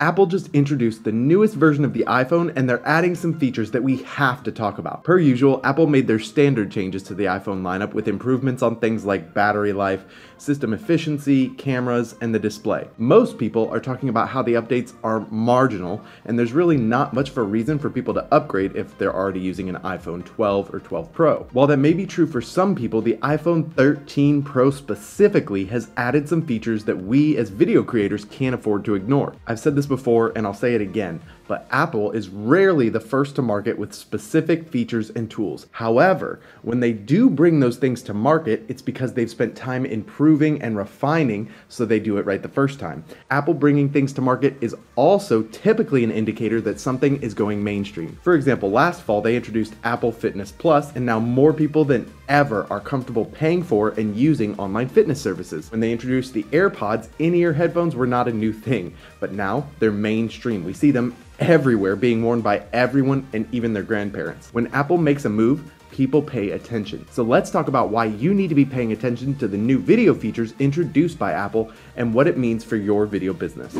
Apple just introduced the newest version of the iPhone and they're adding some features that we have to talk about. Per usual, Apple made their standard changes to the iPhone lineup with improvements on things like battery life, system efficiency, cameras, and the display. Most people are talking about how the updates are marginal and there's really not much of a reason for people to upgrade if they're already using an iPhone 12 or 12 Pro. While that may be true for some people, the iPhone 13 Pro specifically has added some features that we as video creators can't afford to ignore. I've said this before and I'll say it again but Apple is rarely the first to market with specific features and tools. However, when they do bring those things to market, it's because they've spent time improving and refining so they do it right the first time. Apple bringing things to market is also typically an indicator that something is going mainstream. For example, last fall they introduced Apple Fitness Plus, and now more people than ever are comfortable paying for and using online fitness services. When they introduced the AirPods, in ear headphones were not a new thing, but now they're mainstream. We see them everywhere being worn by everyone and even their grandparents. When Apple makes a move, people pay attention. So let's talk about why you need to be paying attention to the new video features introduced by Apple and what it means for your video business.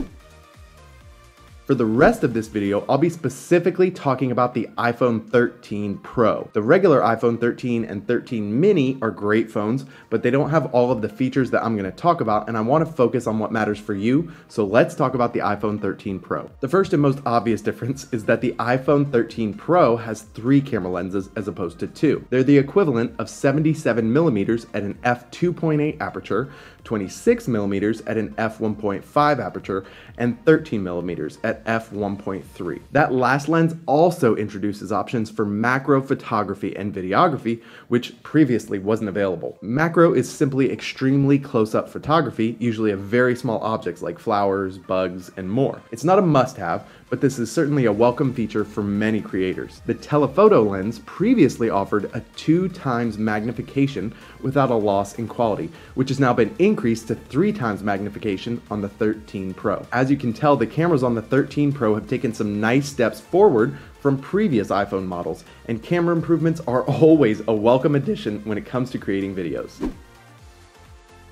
For the rest of this video, I'll be specifically talking about the iPhone 13 Pro. The regular iPhone 13 and 13 mini are great phones, but they don't have all of the features that I'm gonna talk about, and I wanna focus on what matters for you, so let's talk about the iPhone 13 Pro. The first and most obvious difference is that the iPhone 13 Pro has three camera lenses as opposed to two. They're the equivalent of 77 millimeters at an f2.8 aperture, 26 millimeters at an f1.5 aperture, and 13 millimeters at f1.3. That last lens also introduces options for macro photography and videography, which previously wasn't available. Macro is simply extremely close-up photography, usually of very small objects like flowers, bugs, and more. It's not a must-have, but this is certainly a welcome feature for many creators. The telephoto lens previously offered a two times magnification without a loss in quality, which has now been increased to three times magnification on the 13 Pro. As you can tell, the cameras on the 13 Pro have taken some nice steps forward from previous iPhone models, and camera improvements are always a welcome addition when it comes to creating videos.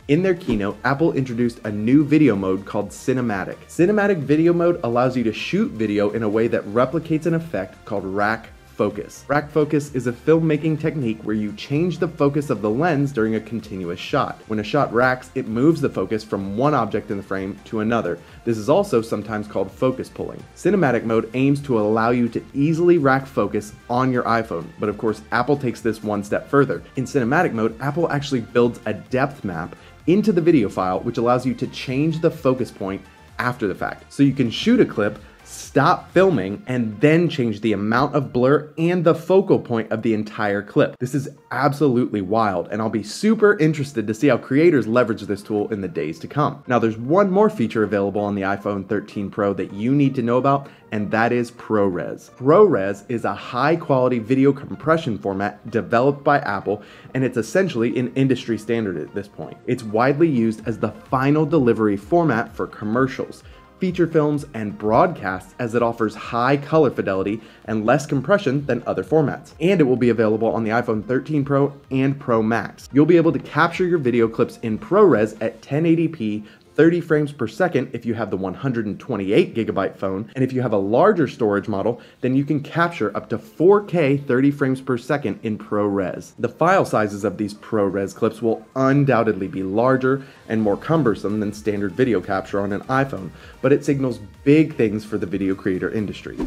In their keynote, Apple introduced a new video mode called Cinematic. Cinematic video mode allows you to shoot video in a way that replicates an effect called rack focus. Rack focus is a filmmaking technique where you change the focus of the lens during a continuous shot. When a shot racks, it moves the focus from one object in the frame to another. This is also sometimes called focus pulling. Cinematic mode aims to allow you to easily rack focus on your iPhone, but of course Apple takes this one step further. In cinematic mode, Apple actually builds a depth map into the video file, which allows you to change the focus point after the fact. So you can shoot a clip stop filming, and then change the amount of blur and the focal point of the entire clip. This is absolutely wild, and I'll be super interested to see how creators leverage this tool in the days to come. Now, there's one more feature available on the iPhone 13 Pro that you need to know about, and that is ProRes. ProRes is a high quality video compression format developed by Apple, and it's essentially an industry standard at this point. It's widely used as the final delivery format for commercials feature films, and broadcasts as it offers high color fidelity and less compression than other formats. And it will be available on the iPhone 13 Pro and Pro Max. You'll be able to capture your video clips in ProRes at 1080p 30 frames per second if you have the 128 gigabyte phone, and if you have a larger storage model, then you can capture up to 4K 30 frames per second in ProRes. The file sizes of these ProRes clips will undoubtedly be larger and more cumbersome than standard video capture on an iPhone, but it signals big things for the video creator industry.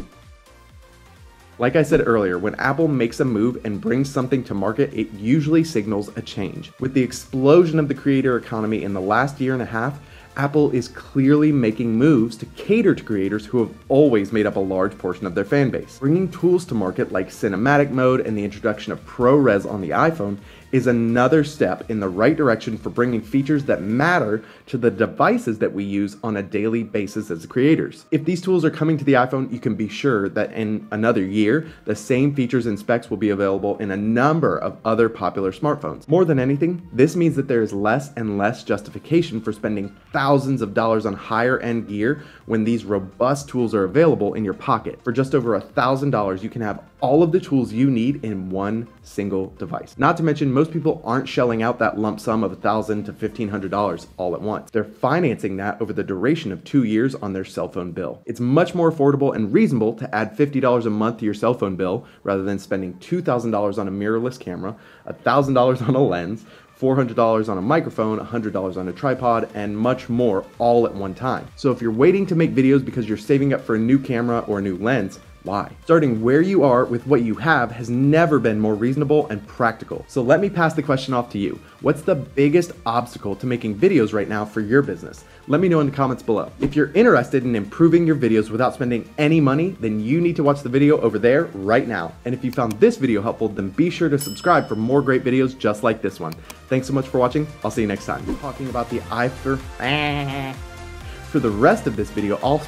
Like I said earlier, when Apple makes a move and brings something to market, it usually signals a change. With the explosion of the creator economy in the last year and a half, Apple is clearly making moves to cater to creators who have always made up a large portion of their fan base. Bringing tools to market like cinematic mode and the introduction of ProRes on the iPhone is another step in the right direction for bringing features that matter to the devices that we use on a daily basis as creators. If these tools are coming to the iPhone, you can be sure that in another year, the same features and specs will be available in a number of other popular smartphones. More than anything, this means that there is less and less justification for spending thousands of dollars on higher end gear when these robust tools are available in your pocket. For just over a thousand dollars, you can have all of the tools you need in one single device. Not to mention, most people aren't shelling out that lump sum of 1,000 to $1,500 all at once. They're financing that over the duration of two years on their cell phone bill. It's much more affordable and reasonable to add $50 a month to your cell phone bill rather than spending $2,000 on a mirrorless camera, $1,000 on a lens, $400 on a microphone, $100 on a tripod, and much more all at one time. So if you're waiting to make videos because you're saving up for a new camera or a new lens, why? Starting where you are with what you have has never been more reasonable and practical. So let me pass the question off to you. What's the biggest obstacle to making videos right now for your business? Let me know in the comments below. If you're interested in improving your videos without spending any money, then you need to watch the video over there right now. And if you found this video helpful, then be sure to subscribe for more great videos just like this one. Thanks so much for watching. I'll see you next time. Talking about the iPhone. For the rest of this video, I'll...